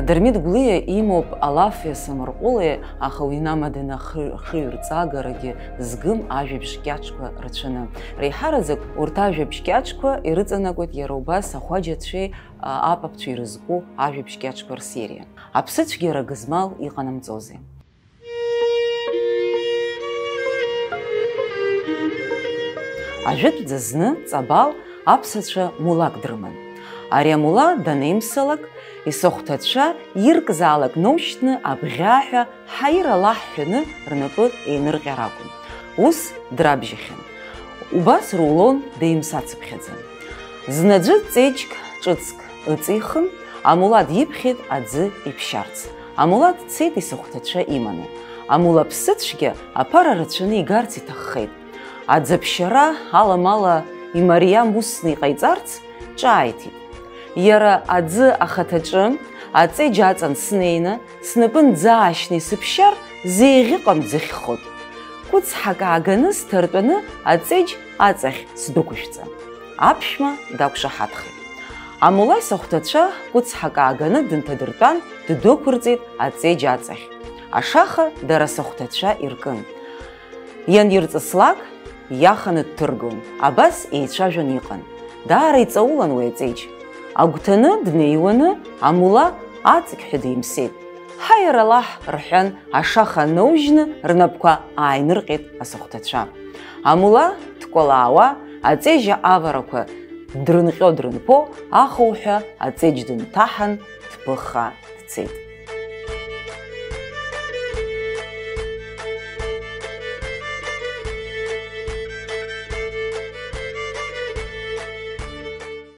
Дырмит Гәлиа имоуп алафи самырҟәыли, аха уи инамаданы хыҩрҵагарагьы згым ажәабжь кьаҿқәа рацәаны. Реиҳараӡак урҭ ажәабжь кьаҿқәа ирыҵанакуеит иара убас ахәаџьацәеи апапцәеи ирызку ажәабжь кьаҿқәа рсериа. Аԥсыцәгьара гызмал иҟанамҵози. Ажәытәӡа зны ҵабал аԥсацәа мулак дрыман. Ари амула данеимсалак, исахәҭацәа иркзаалак ноушьҭны абӷьааҳәа ҳаира лаҳҳәаны рнапы еинырҟьар акәын. Ус драбжьахьан. Убас рулон деимсацыԥхьаӡа. Знаӡәы ҵеџьк ҿыцк ыҵихын, амула диԥхьеит аӡы иԥшьарц. Амула дцеит исахәҭацәа иманы. Амула ԥсыцәгьы аԥара рацәаны игарц иҭаххеит. Аӡаԥшьара аламала имариам усны иҟаиҵарц ҿааиҭит. Иара аӡы ахаҭаҿы аҵеџь аҵан снеины, снапы нӡаашьны исыԥшьар, зеиӷьыҟам дзыхьхот. Кәыцҳак ааганы сҭартәаны аҵеџь аҵахь сдәықәышәҵа. Аԥшәма дақәшаҳаҭхеит. Амула исахәҭацәа кәыцҳак ааганы дынҭадыртәан, ддәықәырҵеит аҵеџь аҵахь. Ашаха дара сахәҭацәа иркын. Ианирҵыслак, иаханы дҭыргон, абас еицәажәан иҟан. Даара иҵаулан уи аҵеџь. Агәҭаны днеиуаны амула аҵықьҳәа деимсеит. Ҳаиара лаҳ рҳәан ашаха ноужьны рнапқәа ааинырҟьеит асахәҭацәа. Амула дкәалаауа аҵеџь аварақәа дрынҟьо-дрынԥо ахуҳәа аҵеџь дынҭаҳан дԥыхха дцеит.